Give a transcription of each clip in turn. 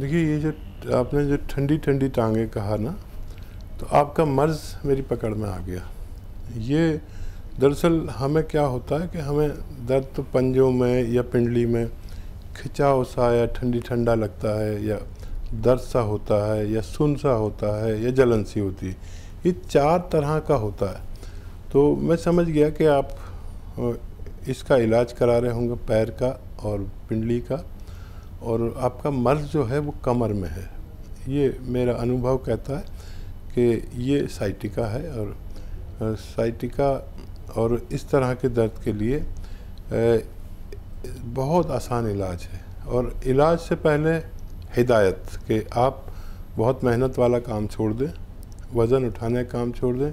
देखिए, ये जो आपने जो ठंडी ठंडी टांगे कहा ना तो आपका मर्ज मेरी पकड़ में आ गया। ये दरअसल हमें क्या होता है कि हमें दर्द तो पंजों में या पिंडली में खिंचाव सा या ठंडी, ठंडा लगता है, या दर्द सा होता है, या सुन सा होता है, या जलन सी होती है। ये चार तरह का होता है। तो मैं समझ गया कि आप इसका इलाज करा रहे होंगे पैर का और पिंडली का। और आपका मर्ज जो है वो कमर में है। ये मेरा अनुभव कहता है कि ये साइटिका है और साइटिका और इस तरह के दर्द के लिए बहुत आसान इलाज है। और इलाज से पहले हिदायत कि आप बहुत मेहनत वाला काम छोड़ दें, वज़न उठाने का काम छोड़ दें,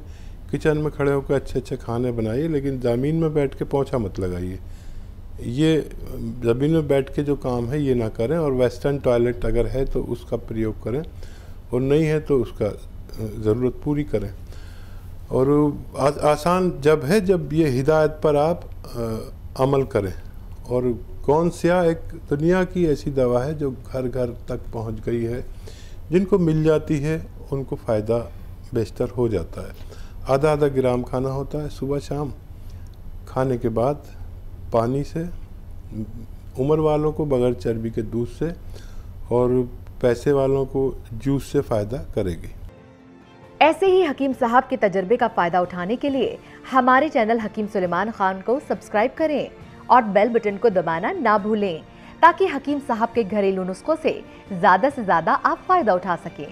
किचन में खड़े होकर अच्छे अच्छे खाने बनाइए, लेकिन ज़मीन में बैठ के पोछा मत लगाइए। ये ज़मीन में बैठ के जो काम है ये ना करें और वेस्टर्न टॉयलेट अगर है तो उसका प्रयोग करें और नहीं है तो उसका ज़रूरत पूरी करें। और आ, आसान जब है जब ये हिदायत पर आप आ, अमल करें। और कौन सा एक दुनिया की ऐसी दवा है जो घर घर तक पहुँच गई है जिनको मिल जाती है उनको फ़ायदा बेहतर हो जाता है। आधा आधा ग्राम खाना होता है सुबह शाम। खाने के बाद पानी से, उम्र वालों को बगैर चर्बी के दूध से और पैसे वालों को जूस से फ़ायदा करेगी। ऐसे ही हकीम साहब के तजर्बे का फ़ायदा उठाने के लिए हमारे चैनल हकीम सुलेमान खान को सब्सक्राइब करें और बेल बटन को दबाना ना भूलें, ताकि हकीम साहब के घरेलू नुस्खों से ज़्यादा से ज़्यादा आप फ़ायदा उठा सकें।